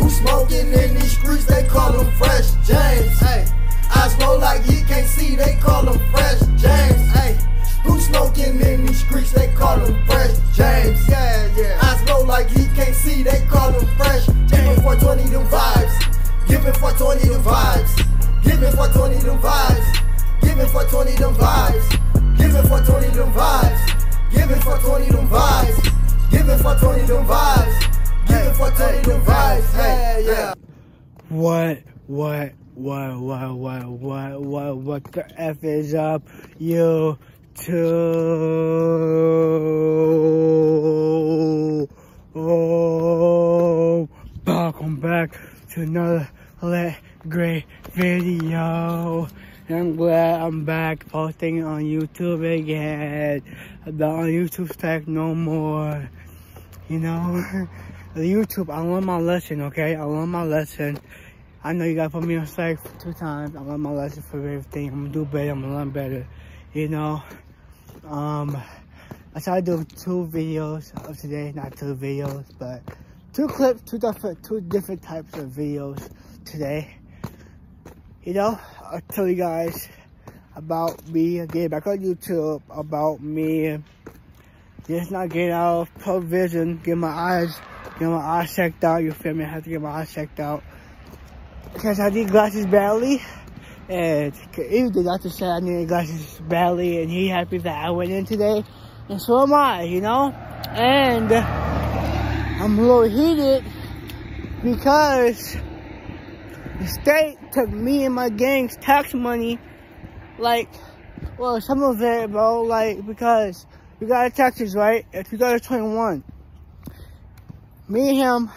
Who smoking in these streets, they call him Fresh James. Hey, eyes roll like he can't see, they call him Fresh James. Hey, who smoking in these streets, they call him Fresh James. Yeah, yeah. Eyes roll like he can't see, they call him Fresh. Giving for 20 them vibes. Giving for 20 them vibes. Giving for 20 them vibes. Giving for 20 them vibes. Giving for 20 them vibes. Giving for 20 them vibes. Giving for 20 them vibes. Giving for 20 them vibes. Hey, yeah. What, what, what, what, what, what, what, what the F is up, you two? Oh, welcome back to another lit, great video. I'm glad I'm back posting on YouTube again. I'm not on YouTube stack no more. You know, YouTube, I learned my lesson, okay? I learned my lesson. I know you gotta put me on strike two times. I learned my lesson for everything. I'm gonna do better. I'm gonna learn better. You know, um, I tried to do two videos of today, not two videos, but two clips, two different, two different types of videos today. You know, I'll tell you guys about me getting back on YouTube, about me just not getting out of provision, get my eyes, get my eyes checked out. You feel me? I have to get my eyes checked out because I need glasses badly. And even the doctor said I needed glasses badly, and he happy that I went in today, and so am I, you know. And I'm a little heated because the state took me and my gang's tax money, like, well, some of it, bro, like, because we got taxes, right? In 2021, me and him,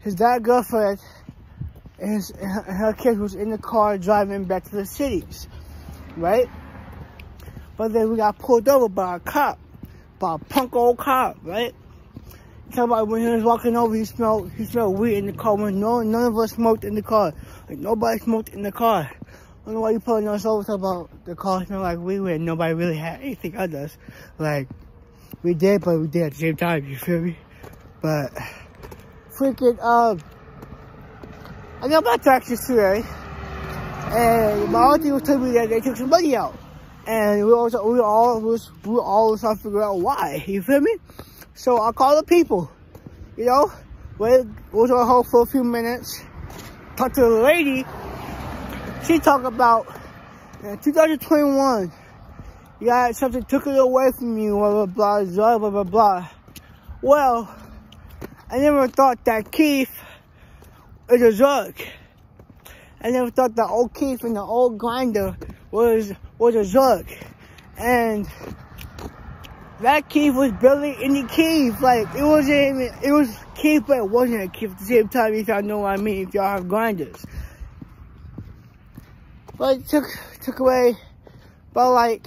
his dad girlfriend, and, his, and her kid was in the car driving back to the cities, right? But then we got pulled over by a cop, by a punk old cop, right? Talk about when he was walking over, he smelled he smelled weed in the car. When no none of us smoked in the car, like nobody smoked in the car. Don't know why you pulling us over. About the car smelled like weed when nobody really had anything on us. Like we did, but we did at the same time. You feel me? But freaking um. I got my taxes today, and my auntie was telling me that they took some money out, and we all we all was we were all trying to figure out why. You feel me? So I called the people, you know, wait, was on hold for a few minutes, talked to the lady. She talked about in 2021, you got something took it away from you, blah blah blah blah blah blah. Well, I never thought that kief is a drug. I never thought the old kief and the old grinder was was a drug. And that kief was barely any kief. Like it wasn't even it was kief but it wasn't a kief at the same time if y'all know what I mean, if y'all have grinders. But it took took away about like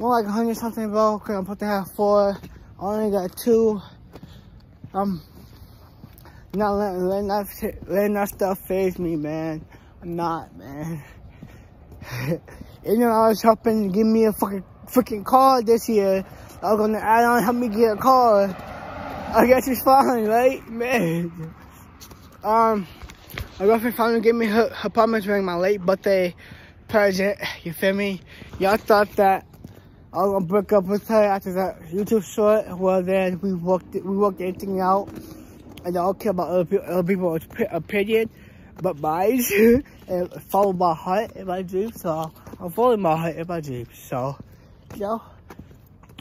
more like a hundred something bro, cause I'm supposed to have four. I only got two. Um not letting, letting, that, letting that stuff phase me, man. I'm not, man. you know, I was hoping to give me a fucking freaking car this year. I was gonna add on, help me get a car. I guess it's fine, right? Man. Um, my girlfriend finally gave me her, her promise ring, my late birthday present. You feel me? Y'all thought that I was gonna break up with her after that YouTube short. Well, then we worked, we worked everything out. And I don't care about other, people, other people's opinion, but mine, and follow my heart and my dreams. So I'm following my heart and my dreams. So, you know,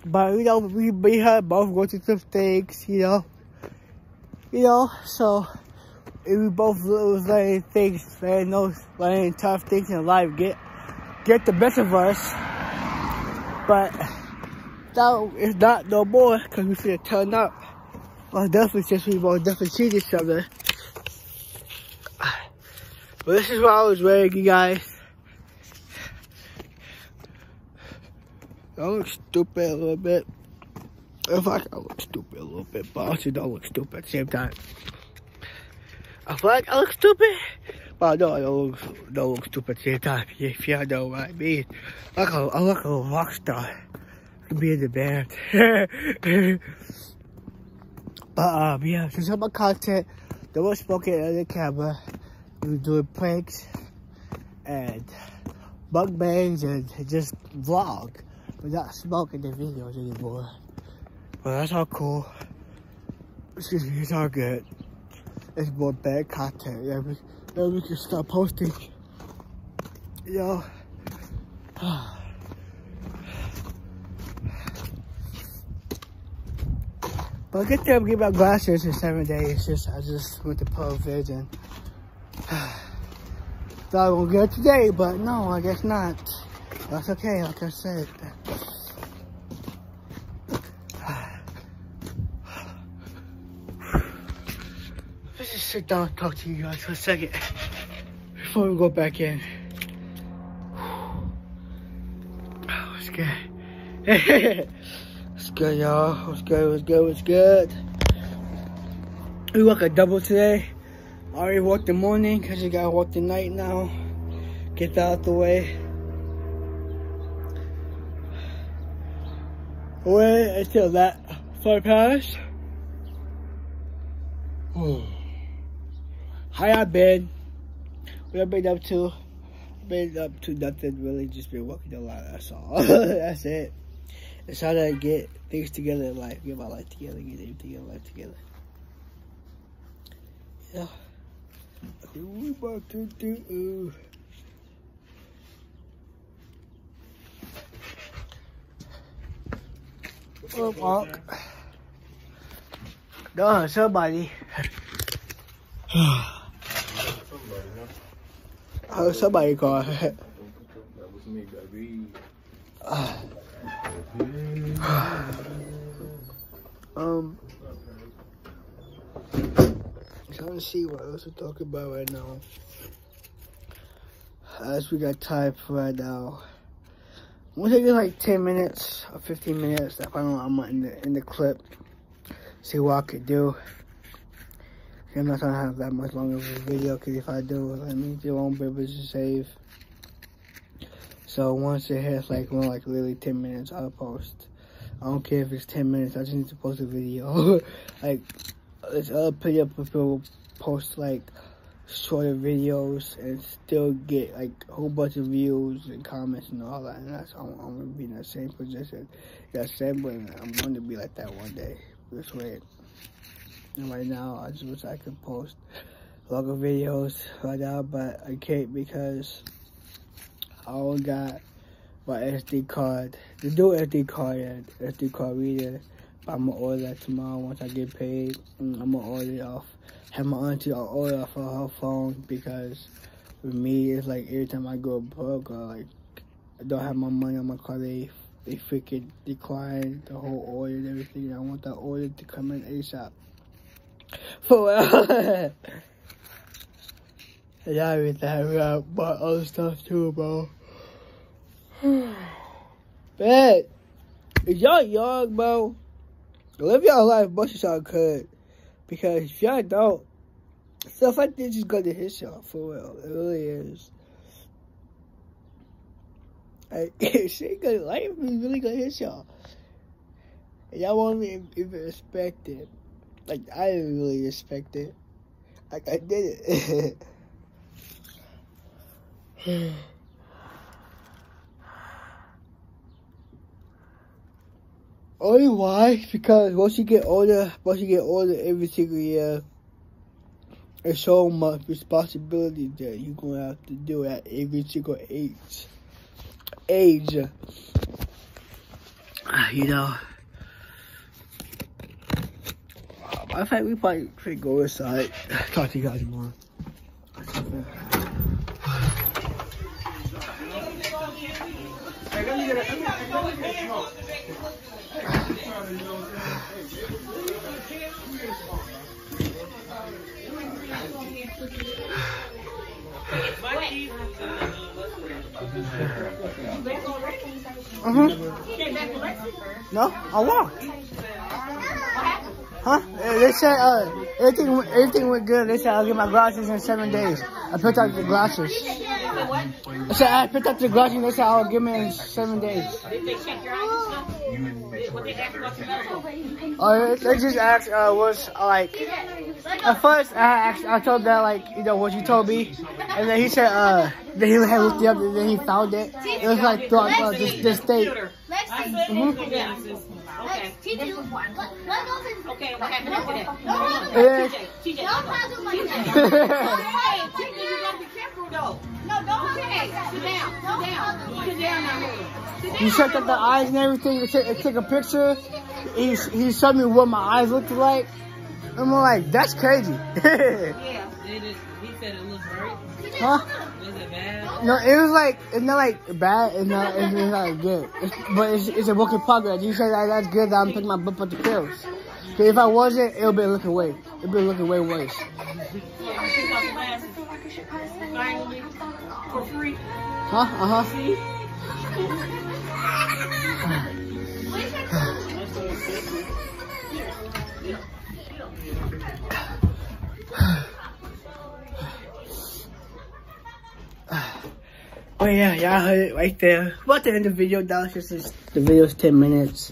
but you know, we we had both go through some things, you know, you know. So we both was letting things, letting those, letting tough things in life get get the best of us. But that is not no more because we should turn up. Well, definitely since we both definitely see each other. But this is what I was wearing, you guys. I look stupid a little bit. In fact, I look stupid a little bit, but I also don't look stupid at the same time. I feel like I look stupid, but no, I don't look, don't look stupid at the same time, if y'all know what I mean. Look, a, I look a rock star. I could be in the band. But um, yeah, so some of my content Don't smoke it on the camera. We doing pranks and bug bangs and just vlog. We're not smoking the videos anymore. But that's all cool. Excuse me, it's all good. It's more bad content. Yeah, we, then we can start posting. Yo. But I get there and get my glasses in seven days. Just I just went to Pearle Vision. Thought I get it today, but no, I guess not. That's okay, like I said. Sit down and talk to you guys for a second before we go back in. It's good. What's good, y'all? What's good? What's good? What's good? We work a double today. I already worked the morning because you gotta work the night now. Get that out the way. Wait until that far pass. How hmm. Y'all been? What I been up to? Been up to nothing really, just been working a lot, that's all. that's it. It's how to get things together in life, get my life together, get everything in life together. Yeah. We about to do. Oh, Mark. No, somebody. oh, somebody called. That was me, baby. Um, trying to see what else we're talking about right now. As we got time for right now. We'll take it like 10 minutes or 15 minutes. If I don't I'm in the in the clip. See what I could do. I'm not gonna have that much longer of a video because if I do, that means it won't be able to save. So once it hits like more like literally 10 minutes, I'll post. I don't care if it's 10 minutes, I just need to post a video. like, it's other video people post like shorter videos and still get like a whole bunch of views and comments and all that. And that's, I'm, I'm gonna be in the same position. That same way, I'm to be like that one day. This way. And right now, I just wish I could post longer videos right now, but I can't because I only got my SD card, the new SD card and SD card reader. But I'm gonna order that tomorrow once I get paid. I'm gonna order it off. Have my auntie I'll order off of her phone because for me it's like every time I go broke or like I don't have my money on my card, they they freaking decline the whole order and everything. I want that order to come in ASAP. Real. yeah, everything. I bought other stuff too, bro. but, If y'all young, bro, live y'all life much as y'all could. Because if y'all don't, stuff like this is gonna hit y'all for real. It really is. Like, shit gonna life is really gonna hit y'all. And y'all won't even expect it. Like, I didn't really respect it. Like, I did it. Only why? Because once you get older, once you get older every single year, there's so much responsibility that you're gonna have to do at every single age. Age. You know. Matter think we probably should go inside. Talk to you guys more. Uh huh. No, I walked. Huh? Uh, They said uh, everything everything went good. They said I'll get my glasses in seven days. I picked up the glasses. I said I picked up the glasses. They said I'll give me in seven days. Did they check your eyes and stuff? What they asked about your medical? Uh, they just asked uh, was uh, like at first, I actually, I told that like, you know, what you told me, and then he said, uh, then he had looked it up, and then he found it. It was like throughout uh, this, this state. Mhm. yeah. Okay. Lex, TJ, let, let go of his. Okay, what happened after that? Yeah. TJ, Don't try to do like that. Hey, TJ, you gotta though. No, don't do Okay, that. sit down, sit down, sit down now, Sit He checked out the eyes and everything. He took, he took a picture. He, he showed me what my eyes looked like. I'm like, that's crazy. Yeah. It is, he said it looks right. huh? Was it bad? No, it was like it's not like bad. It's not. It's, it's not like good. It's, but it's, it's a work in progress. You say that that's good. That I'm taking my butt up the pills. 'Cause if I wasn't, it would be looking way. It'd be looking way worse. Huh? Uh huh. Oh yeah, y'all heard it right there. About to end the video down since it's- the video's 10 minutes.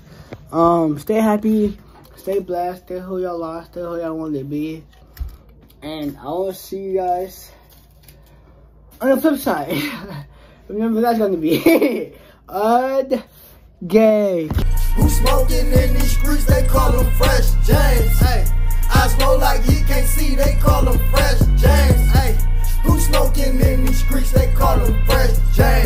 Um, stay happy, Stay blessed. Stay who y'all are. Stay who y'all want to be. And I will see you guys on the flip side. Remember that's going to be odd gay. Who smoking in these streets? They call them Fresh James. Hey, I smoke like he can't see. They call them Fresh James. Hey, who smoking in these streets? They call them Fresh James.